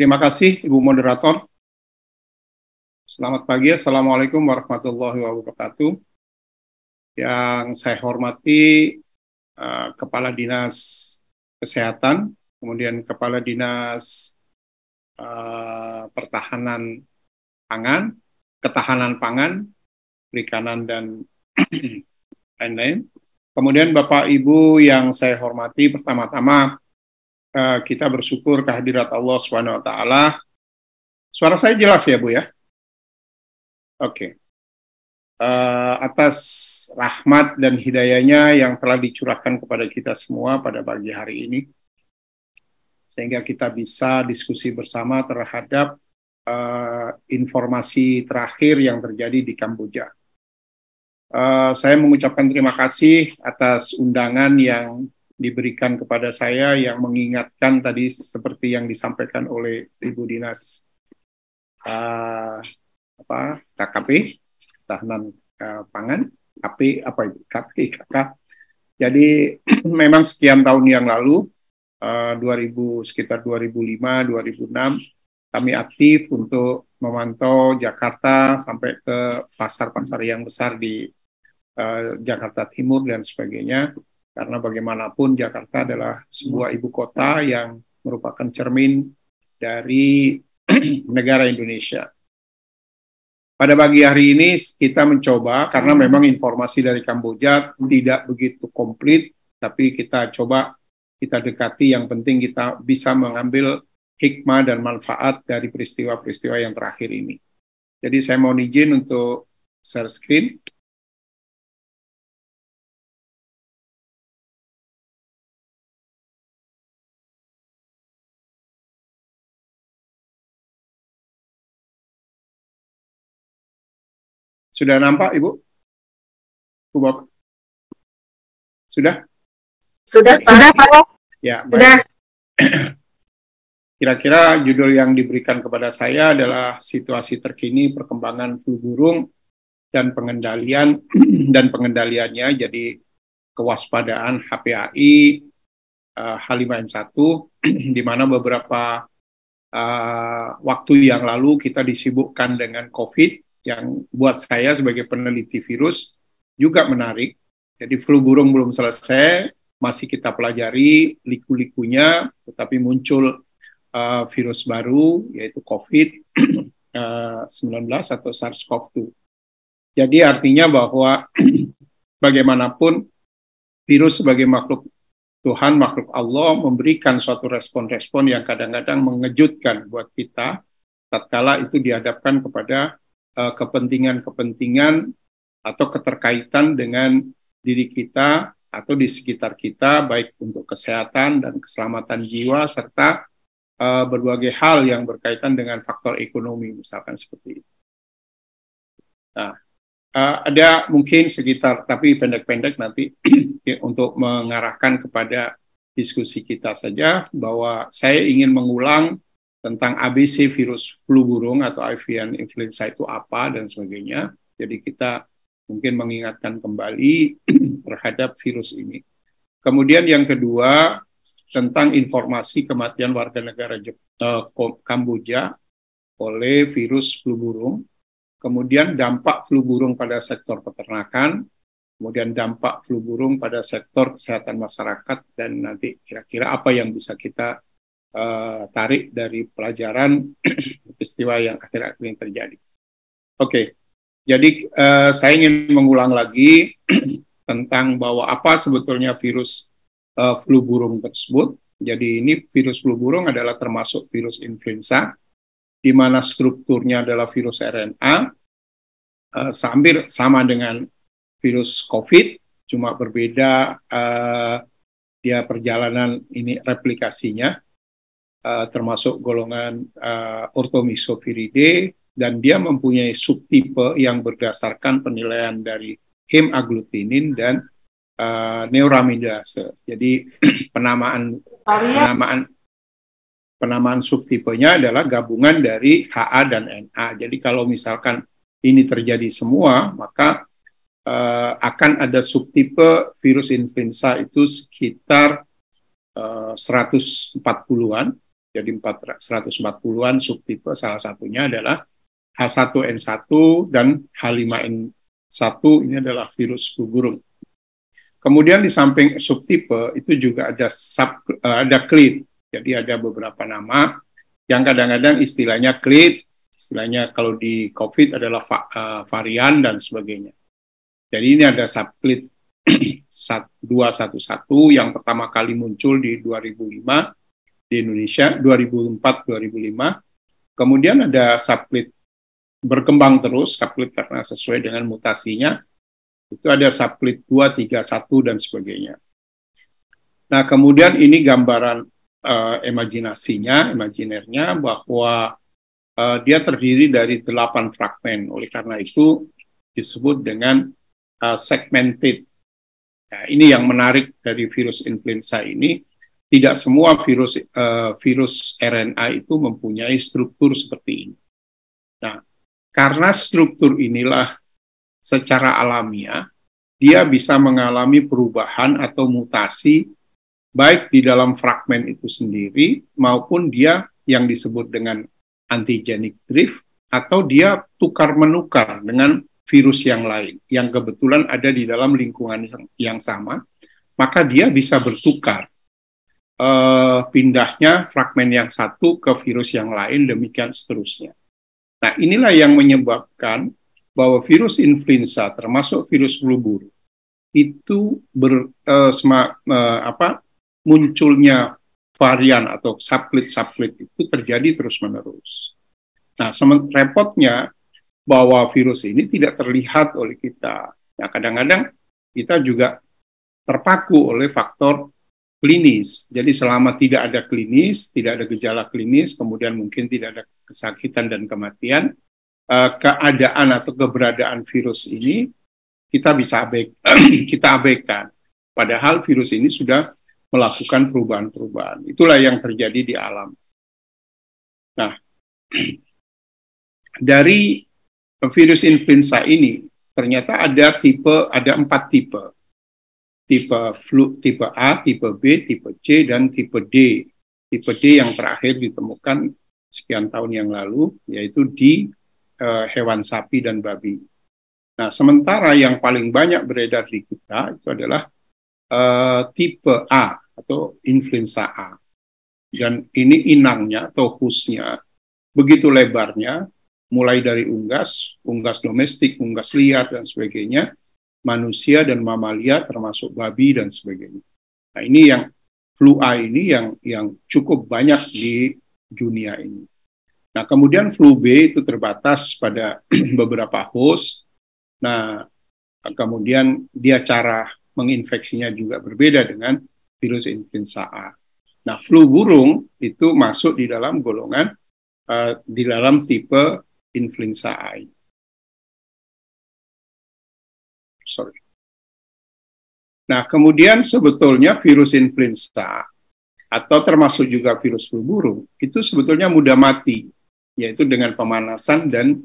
Terima kasih Ibu Moderator. Selamat pagi, Assalamualaikum warahmatullahi wabarakatuh. Yang saya hormati uh, Kepala Dinas Kesehatan, kemudian Kepala Dinas uh, Pertahanan Pangan, Ketahanan Pangan, Perikanan dan lain-lain. Kemudian Bapak Ibu yang saya hormati, pertama-tama uh, kita bersyukur kehadirat Allah Subhanahu wa taala. Suara saya jelas ya, Bu ya? Oke. Okay. Uh, eh, atas rahmat dan hidayahnya yang telah dicurahkan kepada kita semua pada pagi hari ini, sehingga kita bisa diskusi bersama terhadap uh, informasi terakhir yang terjadi di Kamboja. Uh, saya mengucapkan terima kasih atas undangan yang diberikan kepada saya yang mengingatkan tadi seperti yang disampaikan oleh Ibu Dinas uh, apa KKP Tahanan uh, Pangan KP apa itu? KP KK jadi memang sekian tahun yang lalu uh, 2000 sekitar 2005 2006 kami aktif untuk memantau Jakarta sampai ke pasar-pasar yang besar di uh, Jakarta Timur dan sebagainya karena bagaimanapun Jakarta adalah sebuah ibu kota yang merupakan cermin dari negara Indonesia. Pada pagi hari ini kita mencoba karena memang informasi dari Kamboja tidak begitu komplit, tapi kita coba kita dekati yang penting kita bisa mengambil hikmah dan manfaat dari peristiwa-peristiwa yang terakhir ini. Jadi saya mau izin untuk share screen. Sudah nampak, Ibu? Bu Bapak? Sudah? Sudah, Pak. Sudah, Pak. Ya, baik. Sudah. Kira-kira judul yang diberikan kepada saya adalah situasi terkini perkembangan flu burung dan pengendalian dan pengendaliannya jadi kewaspadaan HPAI uh, H5N1 di mana beberapa uh, waktu yang lalu kita disibukkan dengan COVID yang buat saya sebagai peneliti virus juga menarik. Jadi flu burung belum selesai, masih kita pelajari liku-likunya, tetapi muncul uh, virus baru yaitu COVID-19 uh, atau SARS-CoV-2. Jadi artinya bahwa bagaimanapun virus sebagai makhluk Tuhan, makhluk Allah memberikan suatu respon-respon yang kadang-kadang mengejutkan buat kita tatkala itu dihadapkan kepada Eh, kepentingan-kepentingan atau keterkaitan dengan diri kita atau di sekitar kita, baik untuk kesehatan dan keselamatan jiwa, serta uh, berbagai hal yang berkaitan dengan faktor ekonomi, misalkan seperti itu. Nah, uh, ada mungkin sekitar, tapi pendek-pendek nanti untuk mengarahkan kepada diskusi kita saja, bahwa saya ingin mengulang tentang ABC virus flu burung atau avian influenza itu apa dan sebagainya. Jadi kita mungkin mengingatkan kembali terhadap virus ini. Kemudian yang kedua tentang informasi kematian warga negara uh, Kamboja oleh virus flu burung. Kemudian dampak flu burung pada sektor peternakan, kemudian dampak flu burung pada sektor kesehatan masyarakat dan nanti kira-kira apa yang bisa kita uh, tarik dari pelajaran peristiwa yang akhir-akhir ini terjadi. Oke, okay. jadi uh, saya ingin mengulang lagi tentang bahwa apa sebetulnya virus uh, flu burung tersebut. Jadi ini virus flu burung adalah termasuk virus influenza, di mana strukturnya adalah virus RNA, uh, sambil sama dengan virus COVID, cuma berbeda uh, dia perjalanan ini replikasinya uh, termasuk golongan uh, orthomyxoviridae dan dia mempunyai subtipe yang berdasarkan penilaian dari hemaglutinin dan uh, neuraminidase. Jadi penamaan penamaan penamaan subtipenya adalah gabungan dari HA dan NA. Jadi kalau misalkan ini terjadi semua, maka uh, akan ada subtipe virus influenza itu sekitar uh, 140-an Jadi 140-an subtipe salah satunya adalah H1N1 dan H5N1 ini adalah virus flu burung. Kemudian di samping subtipe itu juga ada sub, uh, ada clade. Jadi ada beberapa nama yang kadang-kadang istilahnya clade, istilahnya kalau di COVID adalah uh, varian dan sebagainya. Jadi ini ada subclade 211 yang pertama kali muncul di 2005 di Indonesia 2004-2005. Kemudian ada subclade berkembang terus subclade karena sesuai dengan mutasinya itu ada subclade 2, 3, 1 dan sebagainya. Nah, kemudian ini gambaran uh, imajinasinya, imajinernya bahwa uh, dia terdiri dari delapan fragmen. Oleh karena itu disebut dengan uh, segmented. Nah, ini yang menarik dari virus influenza ini. Tidak semua virus uh, virus RNA itu mempunyai struktur seperti ini. Nah, karena struktur inilah secara alamiah dia bisa mengalami perubahan atau mutasi baik di dalam fragmen itu sendiri maupun dia yang disebut dengan antigenic drift atau dia tukar menukar dengan virus yang lain yang kebetulan ada di dalam lingkungan yang sama, maka dia bisa bertukar uh, pindahnya fragmen yang satu ke virus yang lain demikian seterusnya. Nah, inilah yang menyebabkan bahwa virus influenza termasuk virus flu burung itu ber, uh, sema, uh, apa munculnya varian atau subclade itu terjadi terus menerus. Nah, repotnya bahwa virus ini tidak terlihat oleh kita. Nah, kadang-kadang kita juga terpaku oleh faktor klinis. Jadi selama tidak ada klinis, tidak ada gejala klinis, kemudian mungkin tidak ada kesakitan dan kematian, eh, keadaan atau keberadaan virus ini kita bisa kita abaikan. Padahal virus ini sudah melakukan perubahan-perubahan. Itulah yang terjadi di alam. Nah, dari virus influenza ini ternyata ada tipe ada empat tipe tipe flu tipe A, tipe B, tipe C dan tipe D. Tipe D yang terakhir ditemukan sekian tahun yang lalu yaitu di uh, hewan sapi dan babi. Nah, sementara yang paling banyak beredar di kita itu adalah uh, tipe A atau influenza A. Dan ini inangnya atau husnya begitu lebarnya mulai dari unggas, unggas domestik, unggas liar, dan sebagainya, manusia dan mamalia termasuk babi dan sebagainya. Nah ini yang flu A ini yang yang cukup banyak di dunia ini. Nah kemudian flu B itu terbatas pada beberapa host. Nah kemudian dia cara menginfeksinya juga berbeda dengan virus influenza A. Nah flu burung itu masuk di dalam golongan uh, di dalam tipe influenza A Sorry. Nah, kemudian sebetulnya virus influenza atau termasuk juga virus flu burung itu sebetulnya mudah mati, yaitu dengan pemanasan dan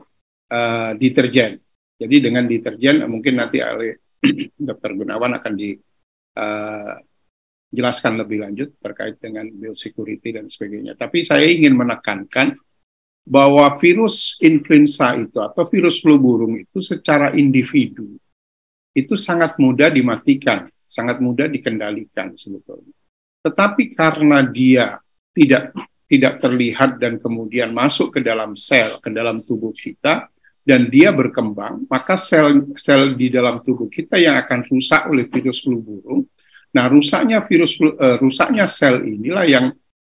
uh, deterjen. Jadi dengan deterjen mungkin nanti oleh Dr. Gunawan akan dijelaskan eh, uh, lebih lanjut terkait dengan biosecurity dan sebagainya. Tapi saya ingin menekankan bahwa virus influenza itu atau virus flu burung itu secara individu itu sangat mudah dimatikan, sangat mudah dikendalikan sebetulnya. Tetapi karena dia tidak tidak terlihat dan kemudian masuk ke dalam sel, ke dalam tubuh kita dan dia berkembang, maka sel-sel di dalam tubuh kita yang akan rusak oleh virus flu burung. Nah, rusaknya virus uh, rusaknya sel inilah yang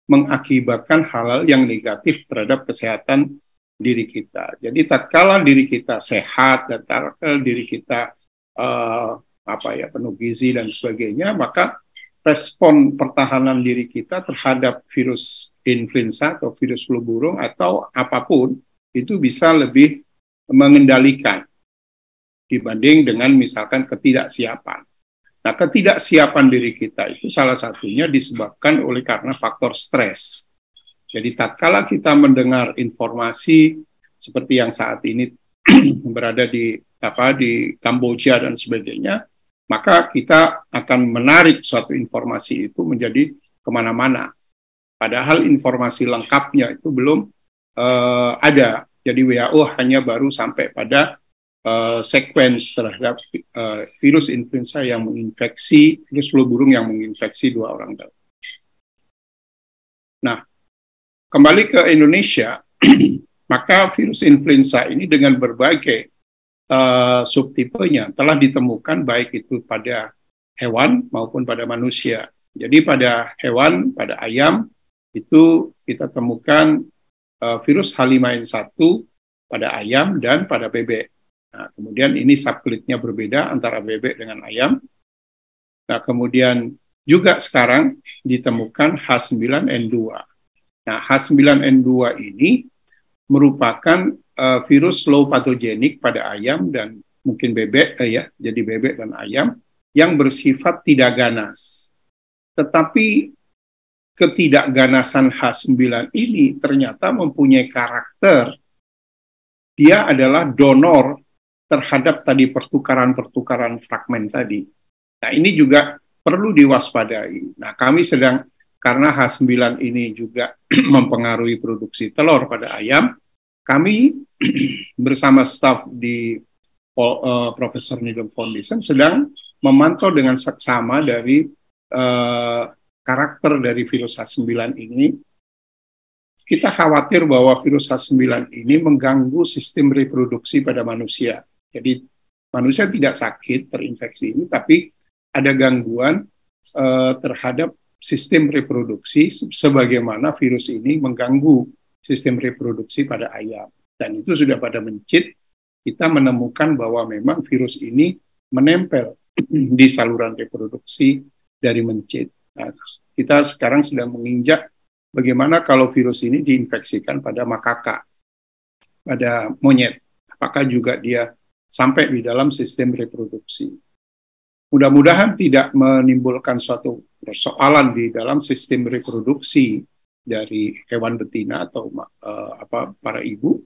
mengakibatkan hal-hal yang negatif terhadap kesehatan diri kita. Jadi tatkala diri kita sehat dan tatkala diri kita uh, apa ya penuh gizi dan sebagainya, maka respon pertahanan diri kita terhadap virus influenza atau virus flu burung atau apa pun itu bisa lebih mengendalikan dibanding dengan misalkan ketidaksiapan. Nah, ketidaksiapan diri kita itu salah satunya disebabkan oleh karena faktor stres. Jadi tatkala kita mendengar informasi seperti yang saat ini berada di apa di Kamboja dan sebagainya, maka kita akan menarik suatu informasi itu menjadi ke mana-mana. Padahal informasi lengkapnya itu belum uh, ada. Jadi WHO hanya baru sampai pada uh, sequence terhadap uh, virus influenza yang menginfeksi, virus flu burung yang menginfeksi dua orang Nah, kembali ke Indonesia, maka virus influenza ini dengan berbagai uh, subtipenya telah ditemukan baik itu pada hewan maupun pada manusia. Jadi pada hewan, pada ayam itu kita temukan uh, virus H5N1 pada ayam dan pada bebek. Nah, kemudian ini subklitnya berbeda antara bebek dengan ayam. Nah, kemudian juga sekarang ditemukan H9N2. Nah, H9N2 ini merupakan uh, virus low patogenik pada ayam dan mungkin bebek eh, ya, jadi bebek dan ayam yang bersifat tidak ganas. Tetapi ketidakganasan H9 ini ternyata mempunyai karakter dia adalah donor terhadap tadi pertukaran-pertukaran fragmen tadi. Nah, ini juga perlu diwaspadai. Nah, kami sedang karena H9 ini juga mempengaruhi produksi telur pada ayam, kami bersama staf di uh, Profesor Nidom Foundation sedang memantau dengan seksama dari uh, karakter dari virus H9 ini. Kita khawatir bahwa virus H9 ini mengganggu sistem reproduksi pada manusia. Jadi manusia tidak sakit terinfeksi ini, tapi ada gangguan uh, terhadap sistem reproduksi sebagaimana virus ini mengganggu sistem reproduksi pada ayam. Dan itu sudah pada mencit, kita menemukan bahwa memang virus ini menempel di saluran reproduksi dari mencit. Nah, kita sekarang sedang menginjak bagaimana kalau virus ini diinfeksikan pada makaka, pada monyet. Apakah juga dia sampai di dalam sistem reproduksi. Mudah-mudahan tidak menimbulkan suatu persoalan di dalam sistem reproduksi dari hewan betina atau uh, apa para ibu.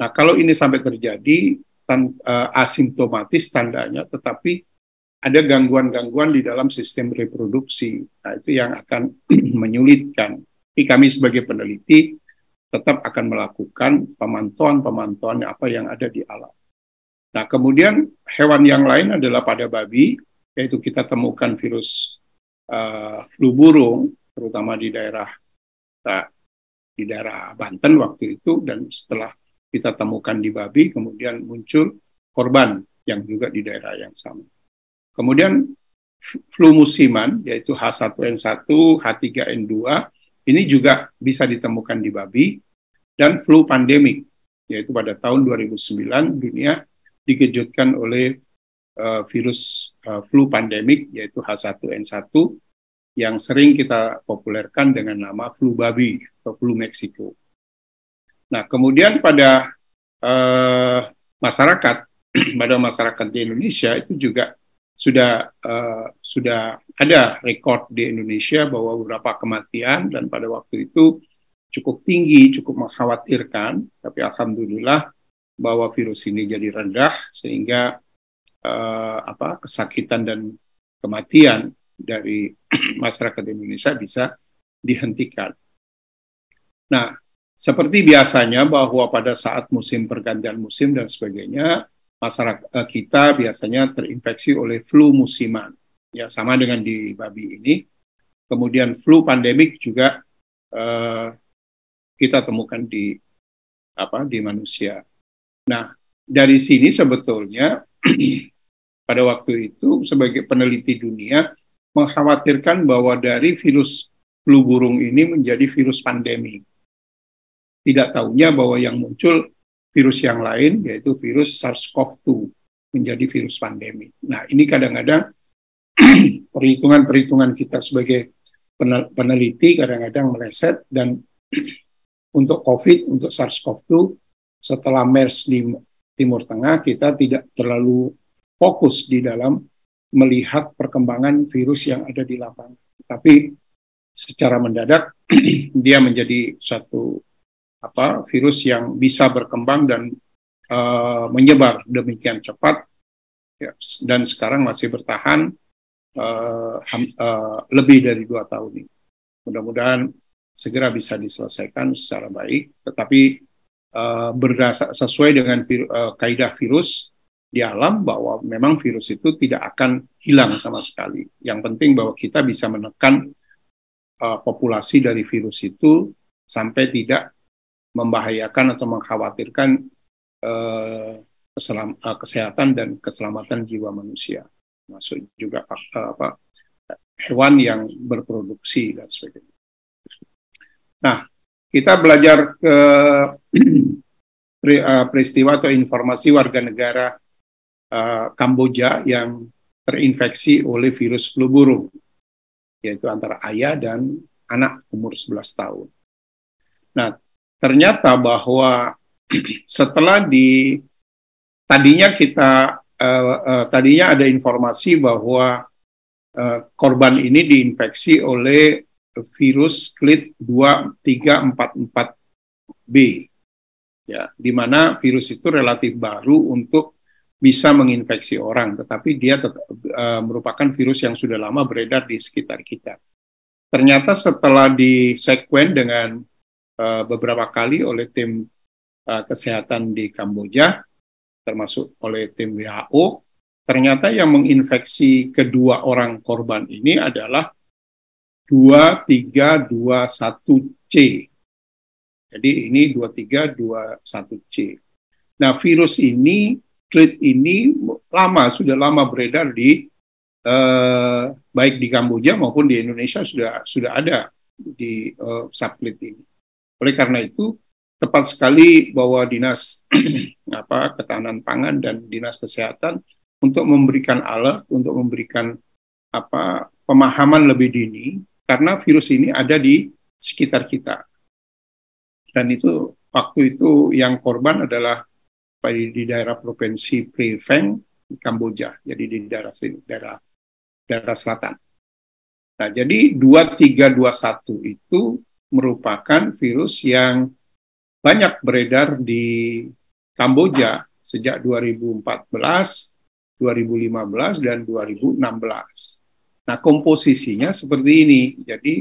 Nah, kalau ini sampai terjadi tan, uh, asimptomatis tandanya, tetapi ada gangguan-gangguan di dalam sistem reproduksi. Nah, itu yang akan menyulitkan. Tapi kami sebagai peneliti tetap akan melakukan pemantauan-pemantauan apa yang ada di alam. Nah, kemudian hewan yang lain adalah pada babi, yaitu kita temukan virus uh, flu burung, terutama di daerah uh, di daerah Banten waktu itu, dan setelah kita temukan di babi, kemudian muncul korban yang juga di daerah yang sama. Kemudian flu musiman, yaitu H1N1, H3N2, ini juga bisa ditemukan di babi, dan flu pandemik, yaitu pada tahun 2009 dunia dikejutkan oleh uh, virus uh, flu pandemik yaitu H1N1 yang sering kita populerkan dengan nama flu babi atau flu Meksiko. Nah, kemudian pada uh, masyarakat, pada masyarakat di Indonesia itu juga sudah uh, sudah ada rekor di Indonesia bahwa beberapa kematian dan pada waktu itu cukup tinggi, cukup mengkhawatirkan, tapi alhamdulillah bahwa virus ini jadi rendah sehingga uh, apa kesakitan dan kematian dari masyarakat Indonesia bisa dihentikan. Nah, seperti biasanya bahwa pada saat musim pergantian musim dan sebagainya, masyarakat eh, kita biasanya terinfeksi oleh flu musiman. Ya, sama dengan di babi ini. Kemudian flu pandemik juga uh, kita temukan di apa di manusia. Nah, dari sini sebetulnya pada waktu itu sebagai peneliti dunia mengkhawatirkan bahwa dari virus flu burung ini menjadi virus pandemi. Tidak tahunya bahwa yang muncul virus yang lain yaitu virus SARS-CoV-2 menjadi virus pandemi. Nah, ini kadang-kadang perhitungan-perhitungan kita sebagai peneliti kadang-kadang meleset dan untuk COVID, untuk SARS-CoV-2 setelah MERS di Timur Tengah kita tidak terlalu fokus di dalam melihat perkembangan virus yang ada di lapangan. Tapi secara mendadak dia menjadi satu apa virus yang bisa berkembang dan uh, menyebar demikian cepat ya, dan sekarang masih bertahan uh, uh, lebih dari dua tahun ini. Mudah-mudahan segera bisa diselesaikan secara baik. Tetapi uh, berdasar sesuai dengan vir, uh, kaidah virus di alam bahwa memang virus itu tidak akan hilang sama sekali. Yang penting bahwa kita bisa menekan uh, populasi dari virus itu sampai tidak membahayakan atau mengkhawatirkan uh, keselam, uh, kesehatan dan keselamatan jiwa manusia, masuk juga uh, apa hewan yang berproduksi dan sebagainya. Nah, kita belajar ke peristiwa atau informasi warga negara uh, Kamboja yang terinfeksi oleh virus flu burung, yaitu antara ayah dan anak umur 11 tahun. Nah, ternyata bahwa setelah di tadinya kita uh, uh, tadinya ada informasi bahwa uh, korban ini diinfeksi oleh virus KLIT 2344B ya di mana virus itu relatif baru untuk bisa menginfeksi orang tetapi dia tetap, uh, merupakan virus yang sudah lama beredar di sekitar kita. Ternyata setelah disekuen dengan uh, beberapa kali oleh tim uh, kesehatan di Kamboja, termasuk oleh tim WHO, ternyata yang menginfeksi kedua orang korban ini adalah 2321C. Jadi ini 2321C. Nah, virus ini, klit ini lama, sudah lama beredar di eh, baik di Kamboja maupun di Indonesia sudah sudah ada di uh, subklit ini. Oleh karena itu, tepat sekali bahwa dinas apa ketahanan pangan dan dinas kesehatan untuk memberikan alat, untuk memberikan apa pemahaman lebih dini karena virus ini ada di sekitar kita. Dan itu waktu itu yang korban adalah di, di daerah provinsi Prefeng Kamboja, jadi di daerah sini, daerah daerah selatan. Nah, jadi 2321 itu merupakan virus yang banyak beredar di Kamboja sejak 2014, 2015, dan 2016. Nah, komposisinya seperti ini. Jadi,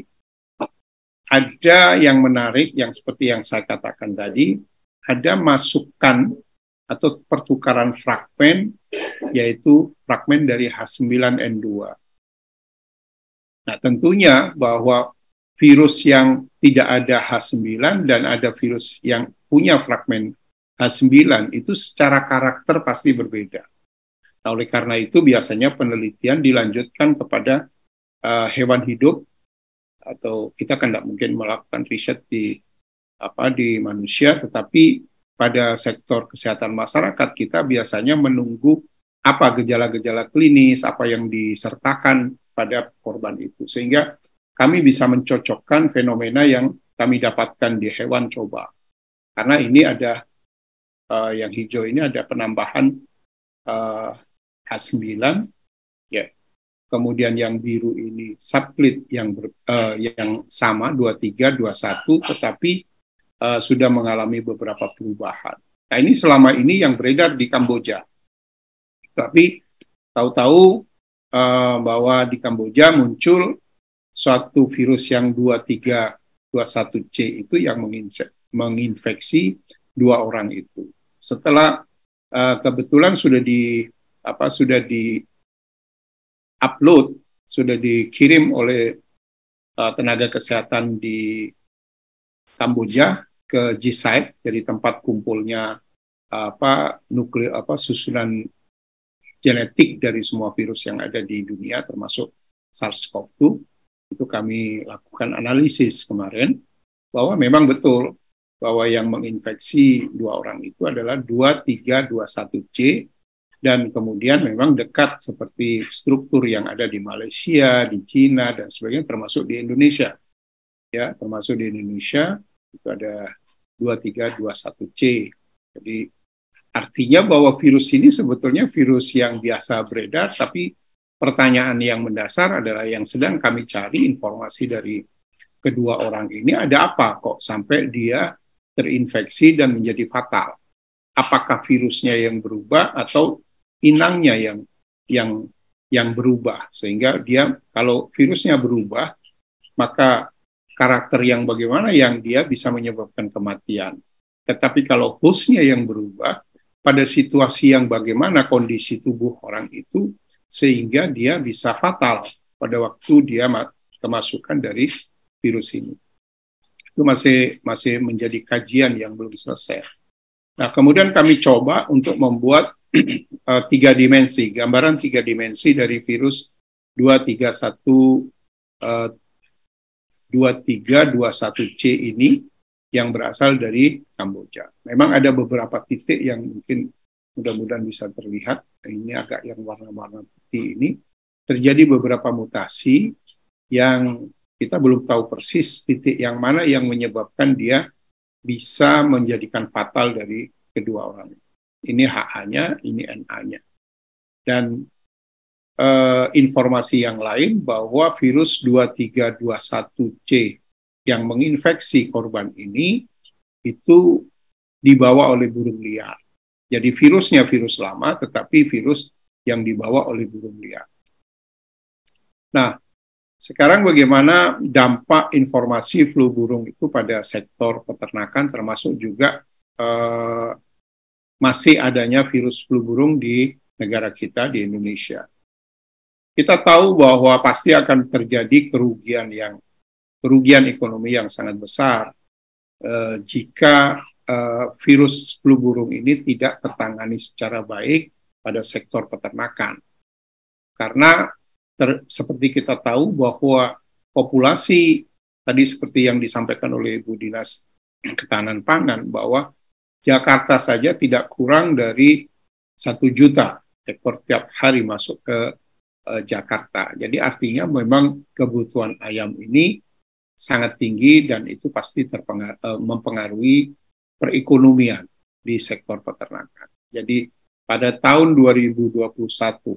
ada yang menarik, yang seperti yang saya katakan tadi, ada masukan atau pertukaran fragmen, yaitu fragmen dari H9N2. Nah, tentunya bahwa virus yang tidak ada H9 dan ada virus yang punya fragmen H9 itu secara karakter pasti berbeda. Nah, oleh karena itu biasanya penelitian dilanjutkan kepada uh, hewan hidup atau kita kan tidak mungkin melakukan riset di apa di manusia, tetapi pada sektor kesehatan masyarakat kita biasanya menunggu apa gejala-gejala klinis, apa yang disertakan pada korban itu. Sehingga kami bisa mencocokkan fenomena yang kami dapatkan di hewan coba. Karena ini ada uh, yang hijau ini ada penambahan uh, H9 ya. Kemudian yang biru ini subklit yang ber, uh, yang sama 23 21 tetapi uh, sudah mengalami beberapa perubahan. Nah, ini selama ini yang beredar di Kamboja. Tapi tahu-tahu uh, bahwa di Kamboja muncul suatu virus yang 2321C itu yang menginfeksi dua orang itu. Setelah uh, kebetulan sudah di apa sudah di upload, sudah dikirim oleh uh, tenaga kesehatan di Kamboja ke G-site jadi tempat kumpulnya apa nuklir apa susunan genetik dari semua virus yang ada di dunia termasuk SARS-CoV-2 itu kami lakukan analisis kemarin bahwa memang betul bahwa yang menginfeksi dua orang itu adalah 2321C dan kemudian memang dekat seperti struktur yang ada di Malaysia, di Cina dan sebagainya termasuk di Indonesia. Ya, termasuk di Indonesia itu ada 2321C. Jadi Artinya bahwa virus ini sebetulnya virus yang biasa beredar, tapi pertanyaan yang mendasar adalah yang sedang kami cari informasi dari kedua orang ini ada apa kok sampai dia terinfeksi dan menjadi fatal. Apakah virusnya yang berubah atau inangnya yang yang yang berubah sehingga dia kalau virusnya berubah maka karakter yang bagaimana yang dia bisa menyebabkan kematian. Tetapi kalau hostnya yang berubah, pada situasi yang bagaimana kondisi tubuh orang itu, sehingga dia bisa fatal pada waktu dia kemasukan dari virus ini. Itu masih masih menjadi kajian yang belum selesai. Nah, kemudian kami coba untuk membuat uh, tiga dimensi, gambaran tiga dimensi dari virus 231 uh, 2321C ini yang berasal dari Kamboja. Memang ada beberapa titik yang mungkin mudah-mudahan bisa terlihat. Ini agak yang warna-warna putih ini. Terjadi beberapa mutasi yang kita belum tahu persis titik yang mana yang menyebabkan dia bisa menjadikan fatal dari kedua orang. Ini HA-nya, ini NA-nya. Dan uh, informasi yang lain bahwa virus 2321C yang menginfeksi korban ini itu dibawa oleh burung liar. Jadi virusnya virus lama, tetapi virus yang dibawa oleh burung liar. Nah, sekarang bagaimana dampak informasi flu burung itu pada sektor peternakan, termasuk juga eh, masih adanya virus flu burung di negara kita di Indonesia kita tahu bahwa pasti akan terjadi kerugian yang kerugian ekonomi yang sangat besar eh, jika eh, virus flu burung ini tidak tertangani secara baik pada sektor peternakan. Karena ter, seperti kita tahu bahwa populasi tadi seperti yang disampaikan oleh Ibu Dinas Ketahanan Pangan bahwa Jakarta saja tidak kurang dari satu juta ekor tiap hari masuk ke uh, Jakarta. Jadi artinya memang kebutuhan ayam ini sangat tinggi dan itu pasti terpengar uh, mempengaruhi perekonomian di sektor peternakan. Jadi pada tahun 2021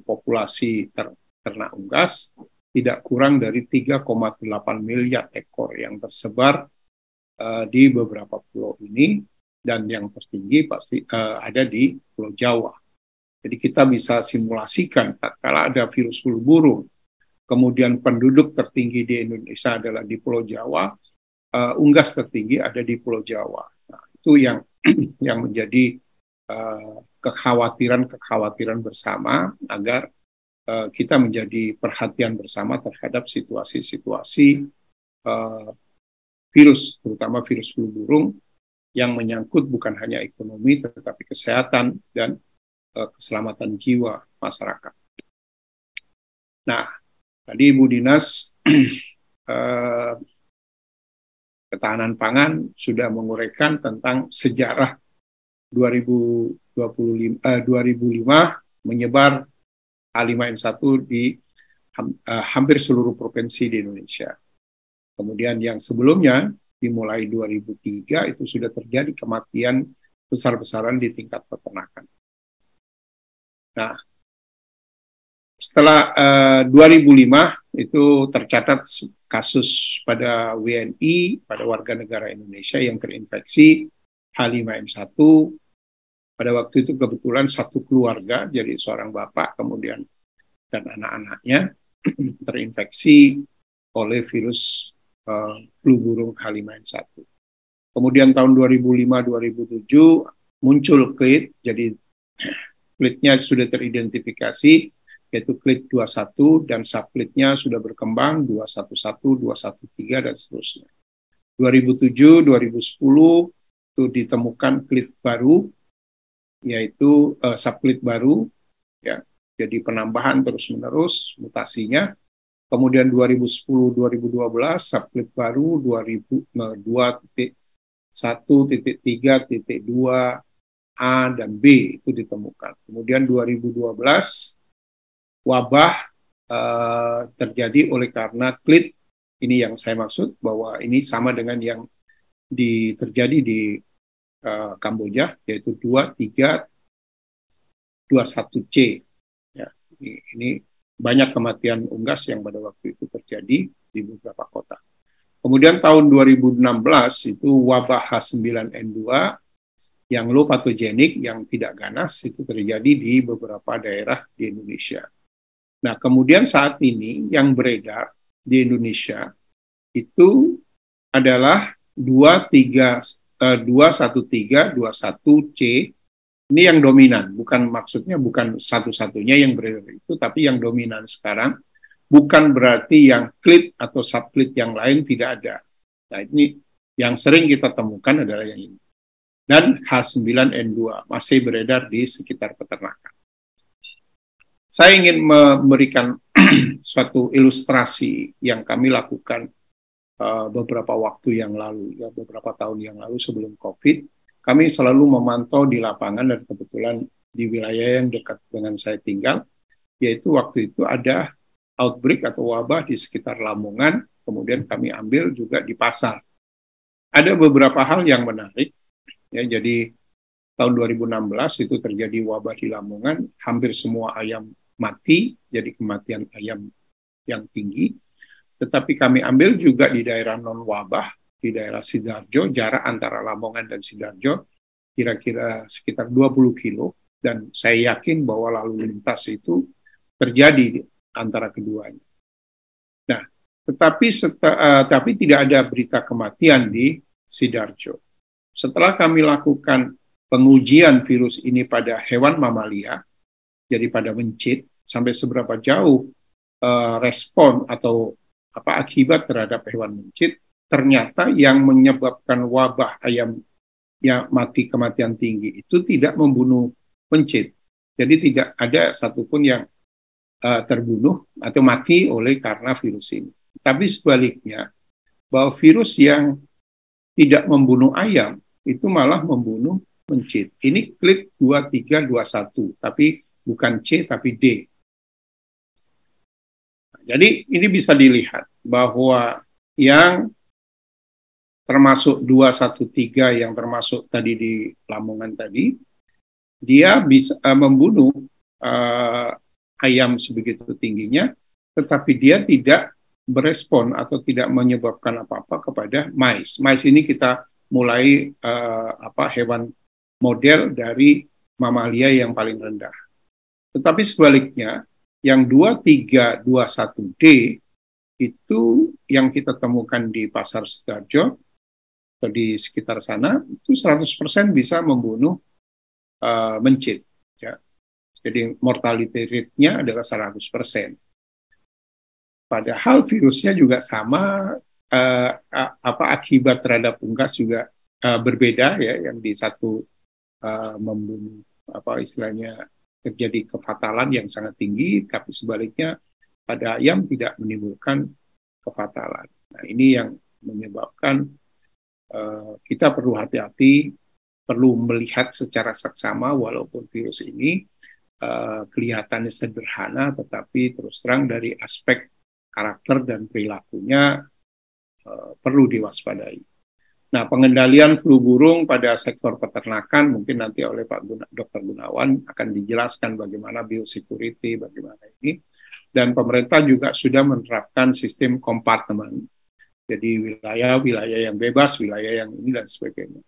populasi ter ternak unggas tidak kurang dari 3,8 miliar ekor yang tersebar uh, di beberapa pulau ini dan yang tertinggi pasti uh, ada di Pulau Jawa. Jadi kita bisa simulasikan kalau ada virus flu burung, kemudian penduduk tertinggi di Indonesia adalah di Pulau Jawa, uh, unggas tertinggi ada di Pulau Jawa. Nah, itu yang yang menjadi uh, kekhawatiran-kekhawatiran bersama agar uh, kita menjadi perhatian bersama terhadap situasi-situasi uh, virus, terutama virus flu burung yang menyangkut bukan hanya ekonomi tetapi kesehatan dan uh, keselamatan jiwa masyarakat. Nah, tadi Ibu Dinas uh, Ketahanan Pangan sudah menguraikan tentang sejarah 2025, uh, 2005 menyebar H5N1 di uh, hampir seluruh provinsi di Indonesia. Kemudian yang sebelumnya dimulai 2003 itu sudah terjadi kematian besar-besaran di tingkat peternakan. Nah, setelah eh, 2005 itu tercatat kasus pada WNI, pada warga negara Indonesia yang terinfeksi H5N1. Pada waktu itu kebetulan satu keluarga, jadi seorang bapak, kemudian dan anak-anaknya terinfeksi oleh virus uh, flu burung H5N1. Kemudian tahun 2005-2007 muncul klit, jadi Splitnya sudah teridentifikasi, yaitu klit 21 dan subklitnya sudah berkembang 211, 213 dan seterusnya. 2007, 2010 itu ditemukan klit baru, yaitu uh, subklit baru, ya, jadi penambahan terus-menerus mutasinya. Kemudian 2010, 2012 subklit baru 2002.1.3.2 A dan B itu ditemukan. Kemudian 2012 wabah uh, terjadi oleh karena klit ini yang saya maksud bahwa ini sama dengan yang di, terjadi di uh, Kamboja yaitu 2 3 21C. Ya, ini, ini banyak kematian unggas yang pada waktu itu terjadi di beberapa kota. Kemudian tahun 2016 itu wabah H9N2 yang low patogenik, yang tidak ganas, itu terjadi di beberapa daerah di Indonesia. Nah, kemudian saat ini yang beredar di Indonesia itu adalah 23 213 21C ini yang dominan, bukan maksudnya bukan satu-satunya yang beredar itu, tapi yang dominan sekarang bukan berarti yang klit atau subklit yang lain tidak ada. Nah ini yang sering kita temukan adalah yang ini. Dan H9N2 masih beredar di sekitar peternakan. Saya ingin memberikan suatu ilustrasi yang kami lakukan uh, beberapa waktu yang lalu, ya beberapa tahun yang lalu sebelum COVID kami selalu memantau di lapangan dan kebetulan di wilayah yang dekat dengan saya tinggal, yaitu waktu itu ada outbreak atau wabah di sekitar Lamongan, kemudian kami ambil juga di pasar. Ada beberapa hal yang menarik, ya jadi tahun 2016 itu terjadi wabah di Lamongan, hampir semua ayam mati, jadi kematian ayam yang tinggi. Tetapi kami ambil juga di daerah non wabah, di daerah Sidarjo, jarak antara Lamongan dan Sidarjo kira-kira sekitar 20 kilo, dan saya yakin bahwa lalu lintas itu terjadi di antara keduanya. Nah, tetapi seta, uh, tapi tidak ada berita kematian di Sidarjo. Setelah kami lakukan pengujian virus ini pada hewan mamalia, jadi pada mencit, sampai seberapa jauh uh, respon atau apa akibat terhadap hewan mencit, ternyata yang menyebabkan wabah ayam yang mati kematian tinggi itu tidak membunuh pencit. Jadi tidak ada satupun yang uh, terbunuh atau mati oleh karena virus ini. Tapi sebaliknya, bahwa virus yang tidak membunuh ayam itu malah membunuh pencit. Ini klik 2321, tapi bukan C tapi D. Jadi ini bisa dilihat bahwa yang termasuk 213 yang termasuk tadi di Lamongan tadi, dia bisa uh, membunuh uh, ayam sebegitu tingginya, tetapi dia tidak berespon atau tidak menyebabkan apa-apa kepada mais. Mais ini kita mulai uh, apa hewan model dari mamalia yang paling rendah. Tetapi sebaliknya, yang 2321D itu yang kita temukan di pasar Sidoarjo atau di sekitar sana itu 100% bisa membunuh uh, mencit. Ya. Jadi mortality rate-nya adalah 100%. Padahal virusnya juga sama, uh, apa akibat terhadap unggas juga uh, berbeda ya, yang di satu uh, membunuh apa istilahnya terjadi kefatalan yang sangat tinggi, tapi sebaliknya pada ayam tidak menimbulkan kefatalan. Nah ini yang menyebabkan Eh, kita perlu hati-hati, perlu melihat secara seksama walaupun virus ini uh, kelihatannya sederhana, tetapi terus terang dari aspek karakter dan perilakunya uh, perlu diwaspadai. Nah, pengendalian flu burung pada sektor peternakan mungkin nanti oleh Pak Guna, Dr. Gunawan akan dijelaskan bagaimana biosecurity, bagaimana ini. Dan pemerintah juga sudah menerapkan sistem kompartemen jadi wilayah-wilayah yang bebas, wilayah yang ini dan sebagainya.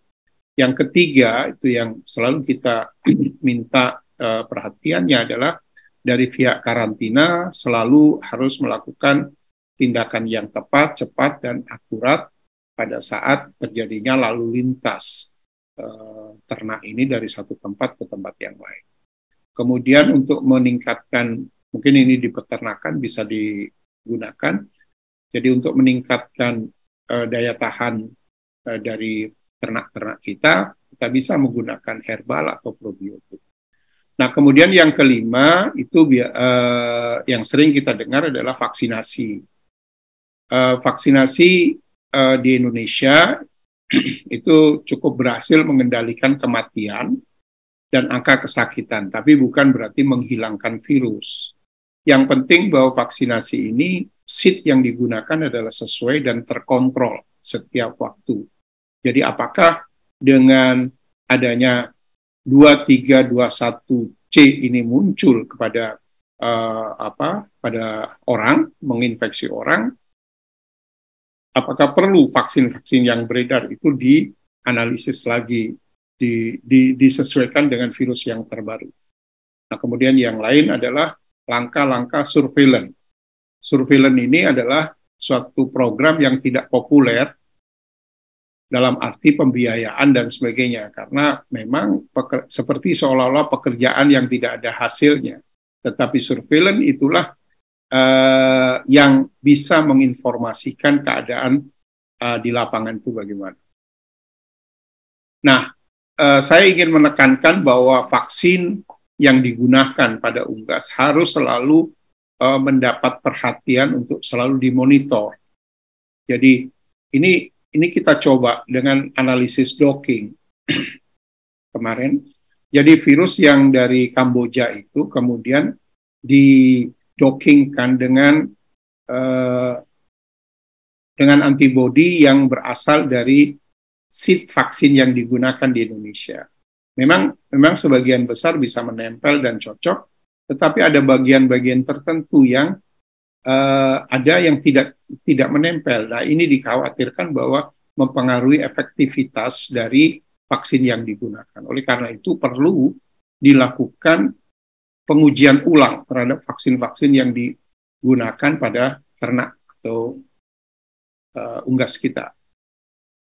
Yang ketiga itu yang selalu kita minta uh, perhatiannya adalah dari pihak karantina selalu harus melakukan tindakan yang tepat, cepat dan akurat pada saat terjadinya lalu lintas uh, ternak ini dari satu tempat ke tempat yang lain. Kemudian untuk meningkatkan mungkin ini di peternakan bisa digunakan jadi untuk meningkatkan uh, daya tahan uh, dari ternak-ternak kita, kita bisa menggunakan herbal atau probiotik. Nah, kemudian yang kelima itu yang sering kita dengar adalah vaksinasi. Vaksinasi uh, di Indonesia itu cukup berhasil mengendalikan kematian dan angka kesakitan, tapi bukan berarti menghilangkan virus. Yang penting bahwa vaksinasi ini seat yang digunakan adalah sesuai dan terkontrol setiap waktu. Jadi apakah dengan adanya 2321C ini muncul kepada uh, apa pada orang menginfeksi orang apakah perlu vaksin-vaksin yang beredar itu dianalisis lagi di, di, disesuaikan dengan virus yang terbaru. Nah, kemudian yang lain adalah langkah-langkah surveillance surveillance ini adalah suatu program yang tidak populer, dalam arti pembiayaan dan sebagainya karena memang seperti seolah-olah pekerjaan yang tidak ada hasilnya tetapi surveillance itulah uh, yang bisa menginformasikan keadaan uh, di lapangan itu bagaimana. Nah, uh, saya ingin menekankan bahwa vaksin yang digunakan pada unggas harus selalu uh, mendapat perhatian untuk selalu dimonitor. Jadi ini ini kita coba dengan analisis docking kemarin. Jadi virus yang dari Kamboja itu kemudian didockingkan dengan uh, dengan antibodi yang berasal dari seed vaksin yang digunakan di Indonesia. Memang memang sebagian besar bisa menempel dan cocok, tetapi ada bagian-bagian tertentu yang uh, ada yang tidak tidak menempel. Nah, ini dikhawatirkan bahwa mempengaruhi efektivitas dari vaksin yang digunakan. Oleh karena itu perlu dilakukan pengujian ulang terhadap vaksin-vaksin yang digunakan pada ternak atau uh, unggas kita.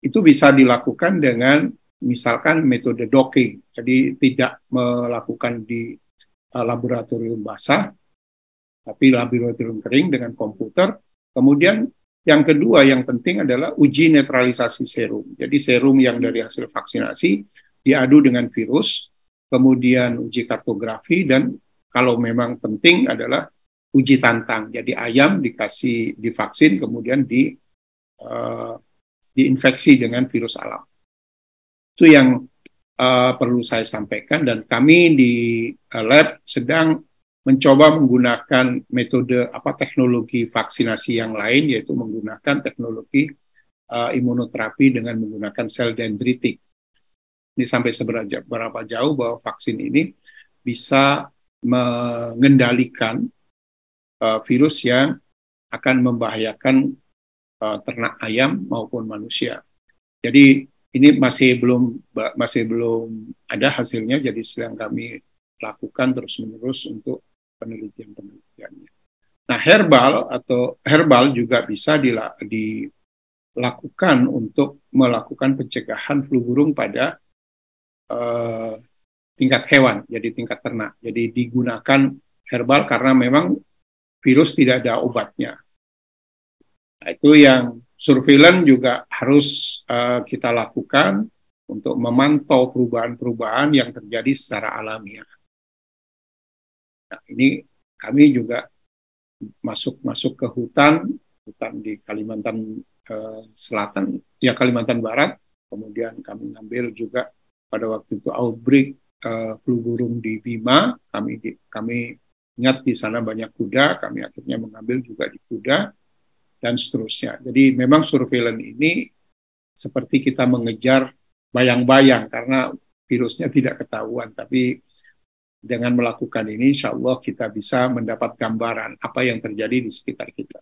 Itu bisa dilakukan dengan misalkan metode docking, jadi tidak melakukan di uh, laboratorium basah, tapi laboratorium kering dengan komputer. Kemudian yang kedua yang penting adalah uji netralisasi serum. Jadi serum yang dari hasil vaksinasi diadu dengan virus, kemudian uji kartografi dan kalau memang penting adalah uji tantang. Jadi ayam dikasih divaksin kemudian di uh, diinfeksi dengan virus alam. Itu yang uh, perlu saya sampaikan dan kami di uh, lab sedang mencoba menggunakan metode apa teknologi vaksinasi yang lain yaitu menggunakan teknologi uh, imunoterapi dengan menggunakan sel dendritik. Ini sampai seberapa jauh bahwa vaksin ini bisa mengendalikan uh, virus yang akan membahayakan uh, ternak ayam maupun manusia. Jadi ini masih belum masih belum ada hasilnya, jadi sedang kami lakukan terus menerus untuk penelitian-penelitiannya. Nah, herbal atau herbal juga bisa dilakukan untuk melakukan pencegahan flu burung pada uh, tingkat hewan, jadi tingkat ternak. Jadi digunakan herbal karena memang virus tidak ada obatnya. Nah, itu yang surveillance juga harus uh, kita lakukan untuk memantau perubahan-perubahan yang terjadi secara alamiah. Nah, ini kami juga masuk masuk ke hutan hutan di Kalimantan uh, Selatan ya Kalimantan Barat kemudian kami ngambil juga pada waktu itu outbreak uh, flu burung di Bima. Kami di, kami ingat di sana banyak kuda. Kami akhirnya mengambil juga di kuda dan seterusnya. Jadi memang surveillance ini seperti kita mengejar bayang-bayang karena virusnya tidak ketahuan. Tapi dengan melakukan ini, insya Allah kita bisa mendapat gambaran apa yang terjadi di sekitar kita.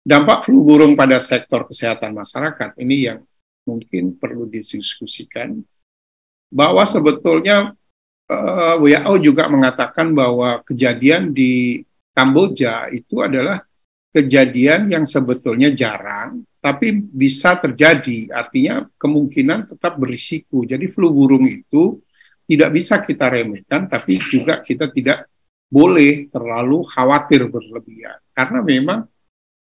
Dampak flu burung pada sektor kesehatan masyarakat ini yang mungkin perlu didiskusikan, bahwa sebetulnya uh, eh, WHO juga mengatakan bahwa kejadian di Kamboja itu adalah kejadian yang sebetulnya jarang, tapi bisa terjadi. Artinya kemungkinan tetap berisiko. Jadi flu burung itu tidak bisa kita remehkan, tapi juga kita tidak boleh terlalu khawatir berlebihan karena memang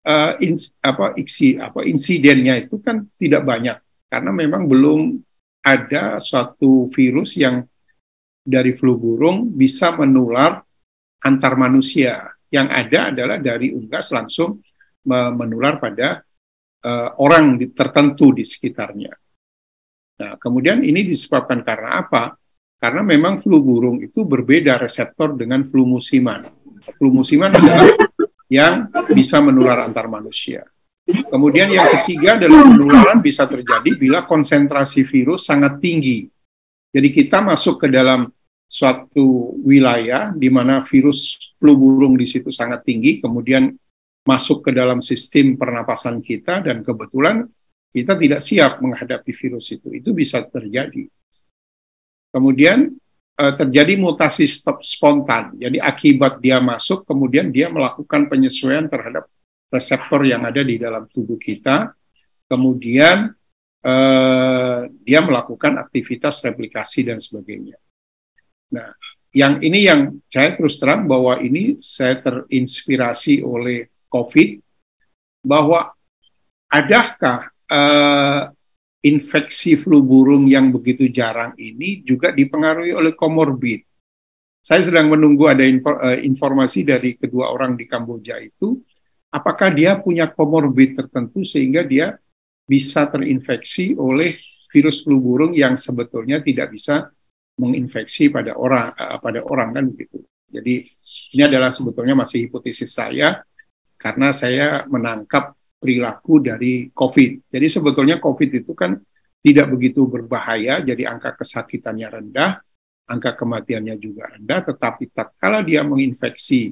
uh, ins, apa, apa insidennya itu kan tidak banyak karena memang belum ada suatu virus yang dari flu burung bisa menular antar manusia. Yang ada adalah dari unggas langsung menular pada uh, orang tertentu di sekitarnya. Nah, kemudian ini disebabkan karena apa? Karena memang flu burung itu berbeda reseptor dengan flu musiman. Flu musiman adalah yang bisa menular antar manusia. Kemudian yang ketiga adalah penularan bisa terjadi bila konsentrasi virus sangat tinggi. Jadi kita masuk ke dalam suatu wilayah di mana virus flu burung di situ sangat tinggi, kemudian masuk ke dalam sistem pernapasan kita dan kebetulan kita tidak siap menghadapi virus itu. Itu bisa terjadi. Kemudian uh, terjadi mutasi stop spontan. Jadi akibat dia masuk, kemudian dia melakukan penyesuaian terhadap reseptor yang ada di dalam tubuh kita. Kemudian eh, dia melakukan aktivitas replikasi dan sebagainya. Nah, yang ini yang saya terus terang bahwa ini saya terinspirasi oleh COVID bahwa adakah uh, infeksi flu burung yang begitu jarang ini juga dipengaruhi oleh komorbid. Saya sedang menunggu ada uh, informasi dari kedua orang di Kamboja itu, apakah dia punya komorbid tertentu sehingga dia bisa terinfeksi oleh virus flu burung yang sebetulnya tidak bisa menginfeksi pada orang uh, pada orang kan begitu. Jadi ini adalah sebetulnya masih hipotesis saya karena saya menangkap perilaku dari COVID. Jadi sebetulnya COVID itu kan tidak begitu berbahaya, jadi angka kesakitannya rendah, angka kematiannya juga rendah, tetapi tatkala dia menginfeksi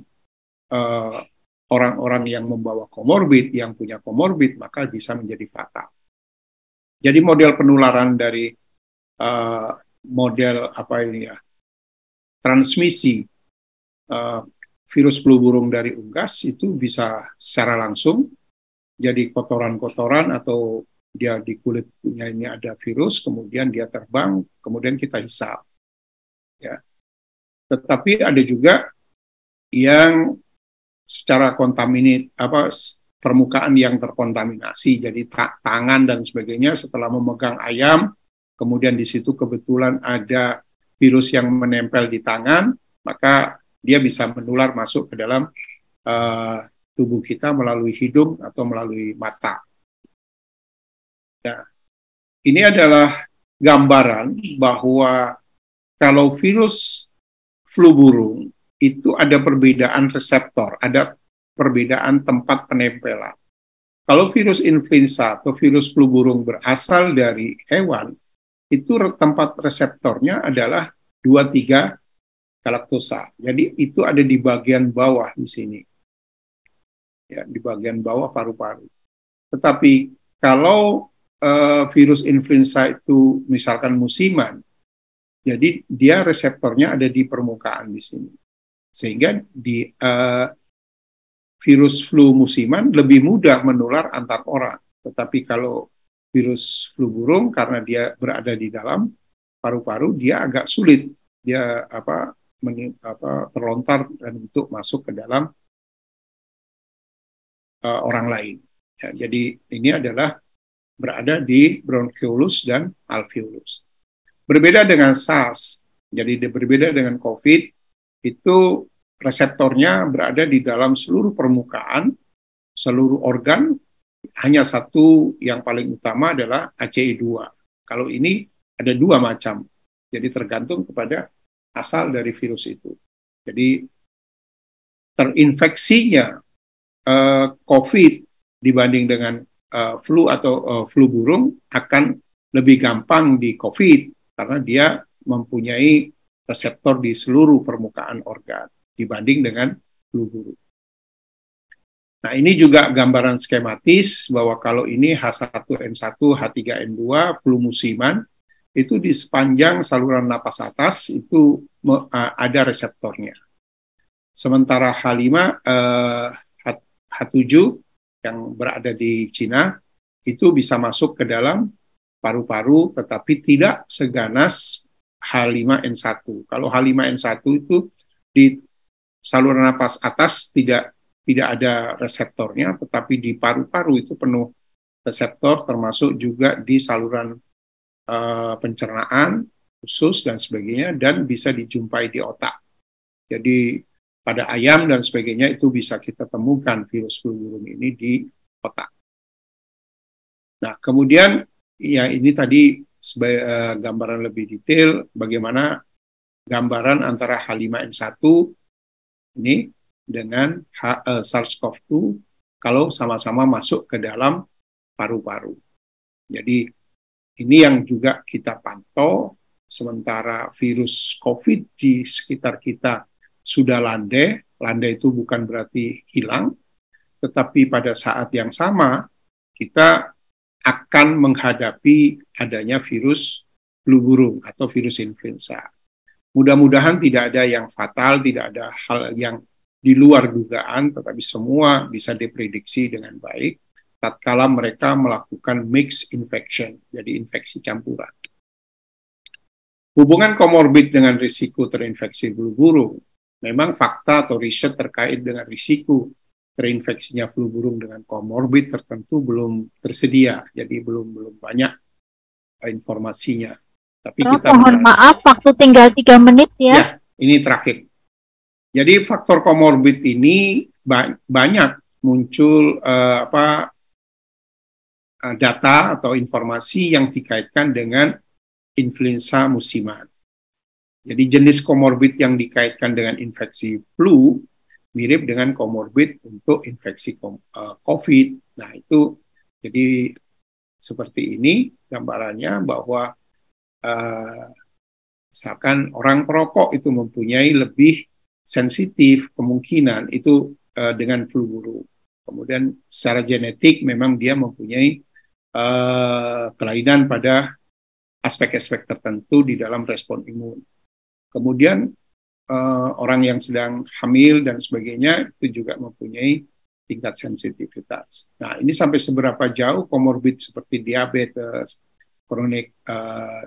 eh, orang-orang yang membawa komorbid, yang punya komorbid, maka bisa menjadi fatal. Jadi model penularan dari uh, model apa ini ya transmisi uh, virus flu burung dari unggas itu bisa secara langsung jadi kotoran-kotoran atau dia di kulitnya ini ada virus, kemudian dia terbang, kemudian kita hisap. Ya. Tetapi ada juga yang secara kontaminit apa permukaan yang terkontaminasi, jadi ta tangan dan sebagainya setelah memegang ayam, kemudian di situ kebetulan ada virus yang menempel di tangan, maka dia bisa menular masuk ke dalam uh, tubuh kita melalui hidung atau melalui mata. Ya. Ini adalah gambaran bahwa kalau virus flu burung itu ada perbedaan reseptor, ada perbedaan tempat penempelan. Kalau virus influenza atau virus flu burung berasal dari hewan, itu tempat reseptornya adalah 2-3 galaktosa. Jadi itu ada di bagian bawah di sini ya, di bagian bawah paru-paru. Tetapi kalau uh, virus influenza itu misalkan musiman, jadi dia reseptornya ada di permukaan di sini, sehingga di uh, virus flu musiman lebih mudah menular antar orang. Tetapi kalau virus flu burung karena dia berada di dalam paru-paru, dia agak sulit dia apa, men, apa terlontar dan untuk masuk ke dalam uh, orang lain. Ya, jadi ini adalah berada di bronchiolus dan alveolus. Berbeda dengan SARS, jadi berbeda dengan COVID, itu reseptornya berada di dalam seluruh permukaan, seluruh organ, hanya satu yang paling utama adalah ACE2. Kalau ini ada dua macam, jadi tergantung kepada asal dari virus itu. Jadi terinfeksinya uh, COVID dibanding dengan uh, flu atau uh, flu burung akan lebih gampang di COVID karena dia mempunyai reseptor di seluruh permukaan organ dibanding dengan flu. Nah, ini juga gambaran skematis bahwa kalau ini H1N1, H3N2, flu musiman, itu di sepanjang saluran napas atas itu ada reseptornya. Sementara H5, eh, H7 yang berada di Cina itu bisa masuk ke dalam paru-paru tetapi tidak seganas H5N1. Kalau H5N1 itu di saluran napas atas tidak tidak ada reseptornya tetapi di paru-paru itu penuh reseptor termasuk juga di saluran uh, pencernaan khusus dan sebagainya dan bisa dijumpai di otak. Jadi pada ayam dan sebagainya itu bisa kita temukan virus flu burung ini di otak. Nah, kemudian ya ini tadi uh, gambaran lebih detail bagaimana gambaran antara H5N1 ini dengan eh, SARS-CoV-2 kalau sama-sama masuk ke dalam paru-paru. Jadi ini yang juga kita pantau sementara virus COVID di sekitar kita sudah landai, landai itu bukan berarti hilang, tetapi pada saat yang sama kita akan menghadapi adanya virus flu burung atau virus influenza. Mudah-mudahan tidak ada yang fatal, tidak ada hal yang di luar dugaan, tetapi semua bisa diprediksi dengan baik. tatkala mereka melakukan mix infection, jadi infeksi campuran. Hubungan komorbid dengan risiko terinfeksi flu burung, memang fakta atau riset terkait dengan risiko terinfeksinya flu burung dengan komorbid tertentu belum tersedia, jadi belum belum banyak informasinya. Tapi oh, kita mohon maaf, waktu tinggal tiga menit ya. Ya, ini terakhir. Jadi faktor komorbid ini ba banyak muncul uh, apa uh, data atau informasi yang dikaitkan dengan influenza musiman. Jadi jenis komorbid yang dikaitkan dengan infeksi flu mirip dengan komorbid untuk infeksi uh, COVID. Nah itu jadi seperti ini gambarannya bahwa uh, misalkan orang perokok itu mempunyai lebih sensitif kemungkinan itu uh, dengan flu burung. Kemudian secara genetik memang dia mempunyai uh, kelainan pada aspek-aspek tertentu di dalam respon imun. Kemudian uh, orang yang sedang hamil dan sebagainya itu juga mempunyai tingkat sensitivitas. Nah, ini sampai seberapa jauh komorbid seperti diabetes, kronik uh,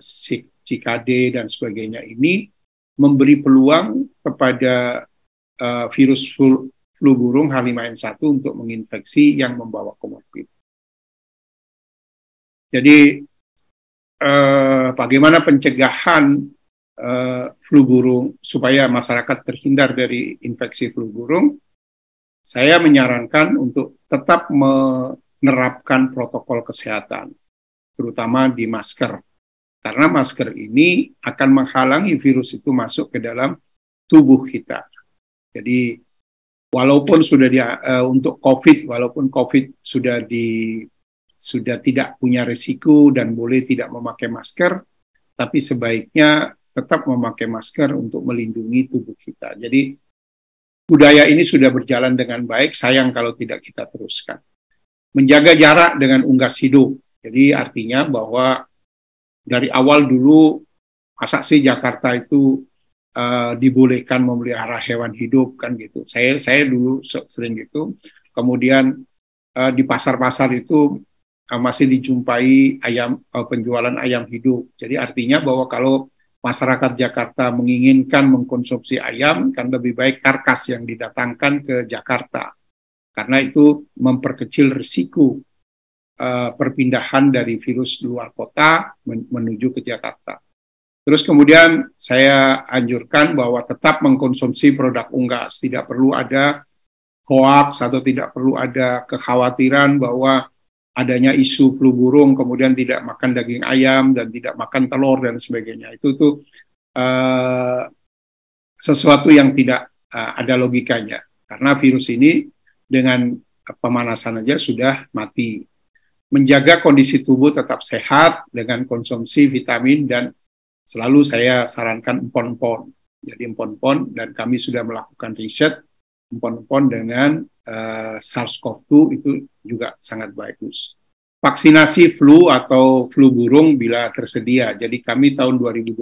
CKD dan sebagainya ini memberi peluang kepada uh, virus flu, flu burung H5N1 untuk menginfeksi yang membawa komorbid. Jadi eh, bagaimana pencegahan eh, flu burung supaya masyarakat terhindar dari infeksi flu burung, saya menyarankan untuk tetap menerapkan protokol kesehatan, terutama di masker. Karena masker ini akan menghalangi virus itu masuk ke dalam tubuh kita. Jadi walaupun sudah di, uh, untuk COVID, walaupun COVID sudah di sudah tidak punya risiko dan boleh tidak memakai masker, tapi sebaiknya tetap memakai masker untuk melindungi tubuh kita. Jadi budaya ini sudah berjalan dengan baik, sayang kalau tidak kita teruskan. Menjaga jarak dengan unggas hidup. Jadi artinya bahwa dari awal dulu masa sih Jakarta itu uh, dibolehkan memelihara hewan hidup kan gitu. Saya saya dulu sering gitu. Kemudian uh, di pasar-pasar itu uh, masih dijumpai ayam uh, penjualan ayam hidup. Jadi artinya bahwa kalau masyarakat Jakarta menginginkan mengkonsumsi ayam, kan lebih baik karkas yang didatangkan ke Jakarta. Karena itu memperkecil risiko uh, perpindahan dari virus luar kota men menuju ke Jakarta. Terus kemudian saya anjurkan bahwa tetap mengkonsumsi produk unggas, tidak perlu ada hoax atau tidak perlu ada kekhawatiran bahwa adanya isu flu burung, kemudian tidak makan daging ayam dan tidak makan telur dan sebagainya. Itu tuh uh, sesuatu yang tidak uh, ada logikanya. Karena virus ini dengan pemanasan aja sudah mati. Menjaga kondisi tubuh tetap sehat dengan konsumsi vitamin dan selalu saya sarankan empon-empon. Jadi empon-empon dan kami sudah melakukan riset empon-empon dengan uh, SARS-CoV-2 itu juga sangat bagus. Vaksinasi flu atau flu burung bila tersedia. Jadi kami tahun 2012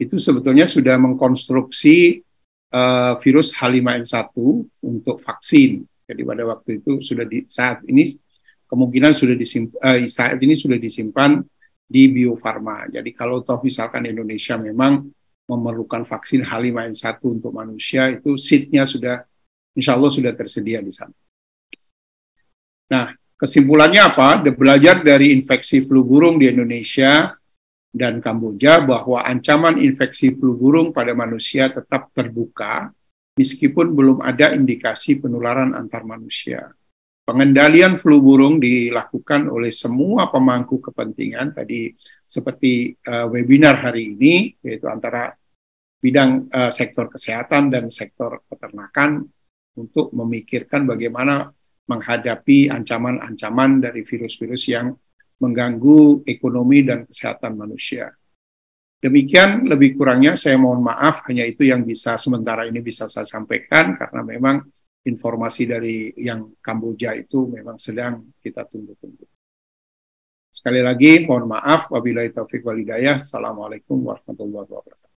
itu sebetulnya sudah mengkonstruksi uh, virus H5N1 untuk vaksin. Jadi pada waktu itu sudah di saat ini kemungkinan sudah disimpan uh, eh, saat ini sudah disimpan di Bio Farma. Jadi kalau toh misalkan Indonesia memang memerlukan vaksin H5N1 untuk manusia itu seatnya sudah insya Allah sudah tersedia di sana. Nah, kesimpulannya apa? Belajar dari infeksi flu burung di Indonesia dan Kamboja bahwa ancaman infeksi flu burung pada manusia tetap terbuka meskipun belum ada indikasi penularan antar manusia. Pengendalian flu burung dilakukan oleh semua pemangku kepentingan tadi seperti uh, webinar hari ini yaitu antara bidang uh, sektor kesehatan dan sektor peternakan untuk memikirkan bagaimana menghadapi ancaman-ancaman dari virus-virus yang mengganggu ekonomi dan kesehatan manusia. Demikian lebih kurangnya saya mohon maaf hanya itu yang bisa sementara ini bisa saya sampaikan karena memang informasi dari yang Kamboja itu memang sedang kita tunggu-tunggu. Sekali lagi mohon maaf wabillahi taufik walidayah. Assalamualaikum warahmatullahi wabarakatuh.